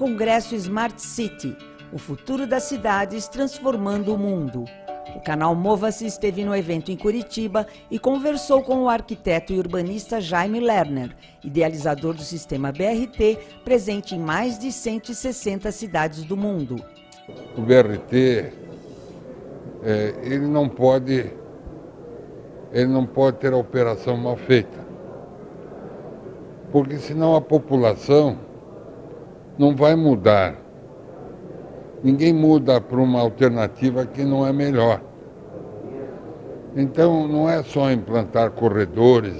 Congresso Smart City, o futuro das cidades transformando o mundo. O canal Mova-se esteve no evento em Curitiba e conversou com o arquiteto e urbanista Jaime Lerner, idealizador do sistema BRT, presente em mais de 160 cidades do mundo. O BRT, é, ele não pode, ele não pode ter a operação mal feita, porque senão a população não vai mudar Ninguém muda para uma alternativa que não é melhor. Então, não é só implantar corredores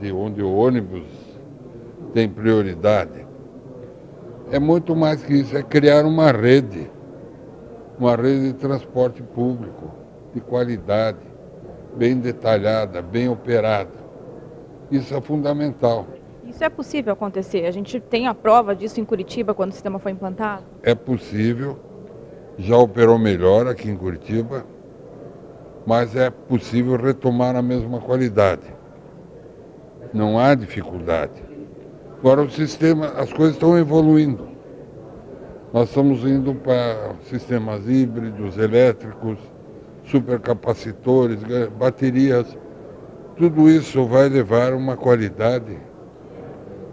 de onde o ônibus tem prioridade. É muito mais que isso, é criar uma rede, uma rede de transporte público de qualidade, bem detalhada, bem operada. Isso é fundamental. Isso é possível acontecer? A gente tem a prova disso em Curitiba quando o sistema foi implantado? É possível já operou melhor aqui em Curitiba, mas é possível retomar a mesma qualidade. Não há dificuldade. Agora o sistema, as coisas estão evoluindo. Nós estamos indo para sistemas híbridos, elétricos, supercapacitores, baterias. Tudo isso vai levar uma qualidade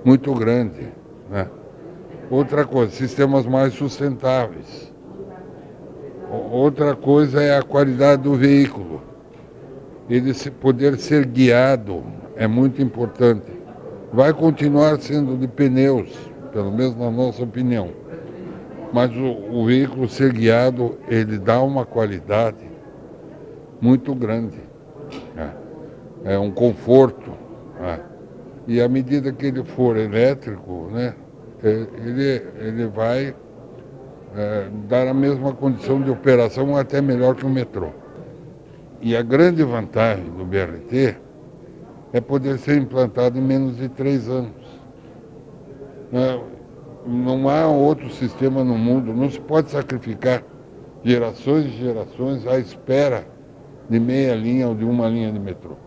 muito grande. Né? Outra coisa, sistemas mais sustentáveis. Outra coisa é a qualidade do veículo. Ele poder ser guiado é muito importante. Vai continuar sendo de pneus, pelo menos na nossa opinião. Mas o, o veículo ser guiado, ele dá uma qualidade muito grande. É, é um conforto. É. E à medida que ele for elétrico, né, ele, ele vai é, dar a mesma condição de operação até melhor que o metrô. E a grande vantagem do BRT é poder ser implantado em menos de três anos. É, não há outro sistema no mundo, não se pode sacrificar gerações e gerações à espera de meia linha ou de uma linha de metrô.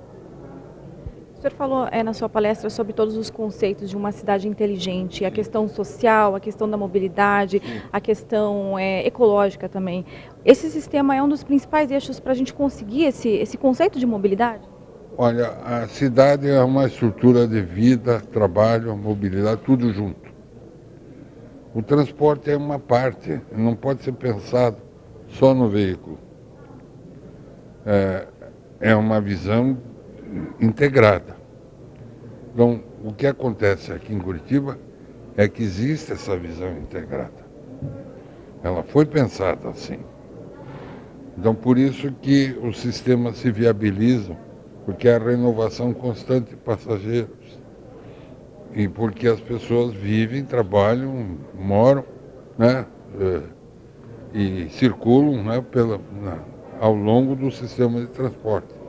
O senhor falou é, na sua palestra sobre todos os conceitos de uma cidade inteligente, a questão social, a questão da mobilidade, a questão é, ecológica também. Esse sistema é um dos principais eixos para a gente conseguir esse, esse conceito de mobilidade? Olha, a cidade é uma estrutura de vida, trabalho, mobilidade, tudo junto. O transporte é uma parte, não pode ser pensado só no veículo. É, é uma visão integrada. Então, o que acontece aqui em Curitiba é que existe essa visão integrada. Ela foi pensada assim. Então, por isso que os sistemas se viabilizam, porque há renovação constante de passageiros. E porque as pessoas vivem, trabalham, moram, né? Eh, e circulam né, pela, na, ao longo do sistema de transporte.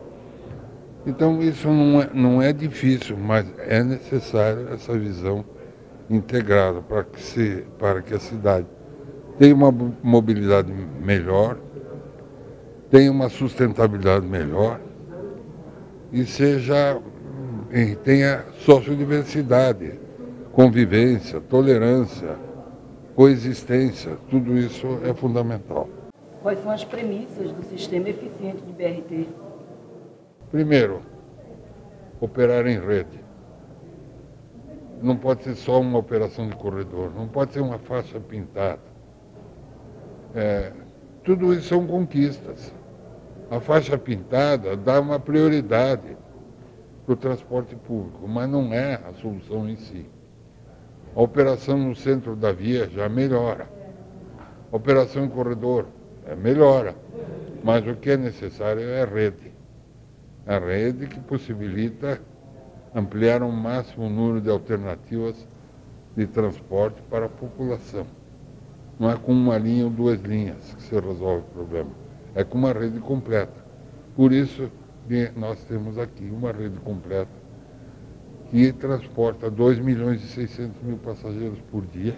Então isso não é, não é difícil, mas é necessário essa visão integrada para que, se, para que a cidade tenha uma mobilidade melhor, tenha uma sustentabilidade melhor e seja e tenha sociodiversidade, convivência, tolerância, coexistência, tudo isso é fundamental. Quais são as premissas do sistema eficiente de BRT? Primeiro, operar em rede. Não pode ser só uma operação de corredor, não pode ser uma faixa pintada. É, tudo isso são conquistas. A faixa pintada dá uma prioridade para o transporte público, mas não é a solução em si. A operação no centro da via já melhora. A operação em corredor é, melhora. Mas o que é necessário é rede a rede que possibilita ampliar ao máximo o número de alternativas de transporte para a população. Não é com uma linha ou duas linhas que se resolve o problema, é com uma rede completa. Por isso, nós temos aqui uma rede completa que transporta 2 milhões e 600 mil passageiros por dia.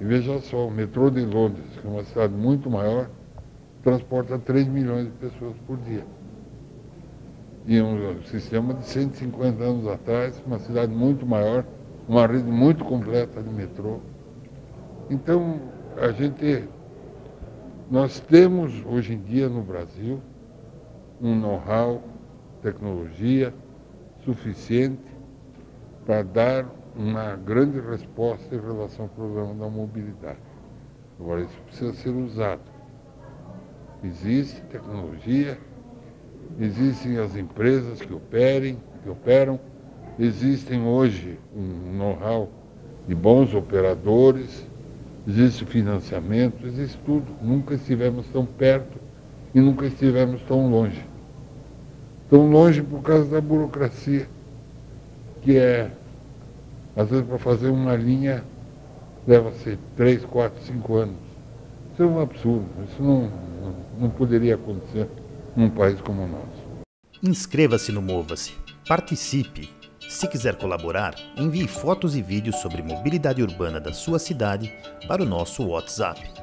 E veja só, o metrô de Londres, que é uma cidade muito maior, transporta 3 milhões de pessoas por dia e um sistema de 150 anos atrás, uma cidade muito maior, uma rede muito completa de metrô. Então, a gente, nós temos hoje em dia no Brasil um know-how, tecnologia suficiente para dar uma grande resposta em relação ao problema da mobilidade. Agora, isso precisa ser usado. Existe tecnologia, existem as empresas que operem, que operam, existem hoje um know-how de bons operadores, existe financiamento, existe tudo. Nunca estivemos tão perto e nunca estivemos tão longe. Tão longe por causa da burocracia, que é, às vezes, para fazer uma linha leva-se 3, 4, 5 anos. Isso é um absurdo. Isso não, não, não poderia acontecer num país como o nosso. Inscreva-se no Mova-se. Participe. Se quiser colaborar, envie fotos e vídeos sobre mobilidade urbana da sua cidade para o nosso WhatsApp